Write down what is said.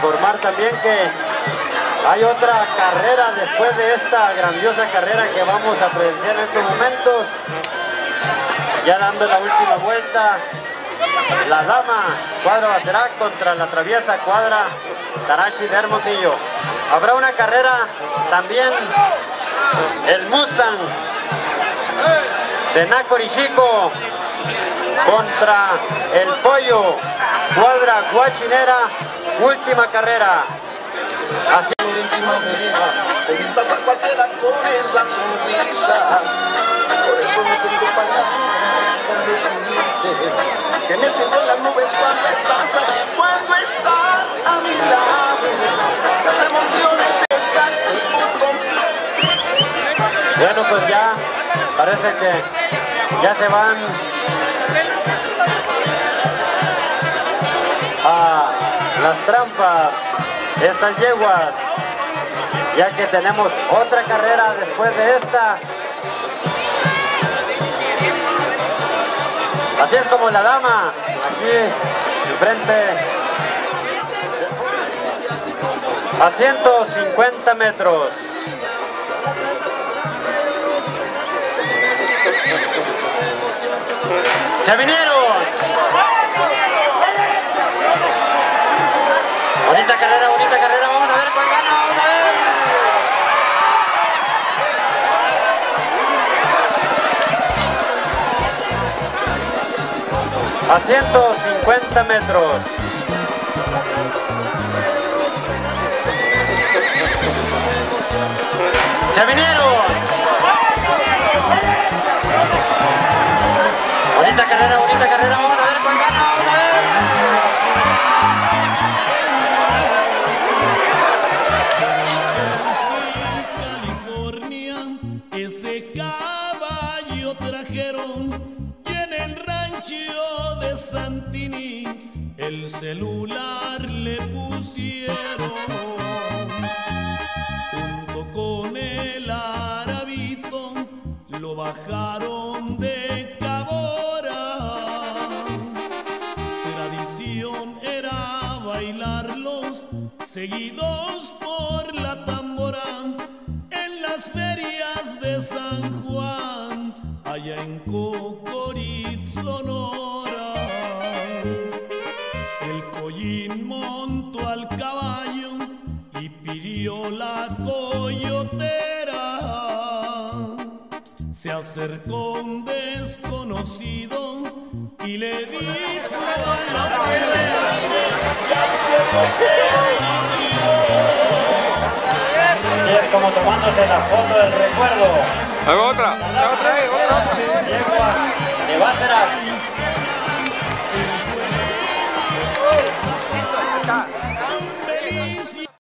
informar también que hay otra carrera después de esta grandiosa carrera que vamos a presenciar en estos momentos. Ya dando la última vuelta, la dama cuadra Bacerac contra la traviesa cuadra Tarashi de Hermosillo. Habrá una carrera también, el Mustang de Chico contra el Pollo, cuadra Guachinera, última carrera. Así Conquistas a cualquiera con esa sonrisa. Por eso no tengo palabras para decirte Que me siento en las nubes cuando estás aquí Cuando estás a mi lado Las emociones se saltan por completo. Bueno pues ya parece que ya se van las trampas estas yeguas, ya que tenemos otra carrera después de esta. Así es como la dama, aquí enfrente, a 150 metros. ¡Se vinieron! Bonita carrera, bonita carrera. Vamos a ver cuál gana. Vamos a ver. A 150 metros. ¡Se vinieron! Santini el celular le pusieron. Junto con el arabito lo bajaron de cabora. Tradición era bailarlos seguidos por la tambora en las ferias de San Juan, allá en Cocorit, El pollín montó al caballo y pidió la coyotera. Se acercó un desconocido y le dijo a las peleas, como tomándose la foto del recuerdo. Hago otra, hago otra, otra, otra. Báceras.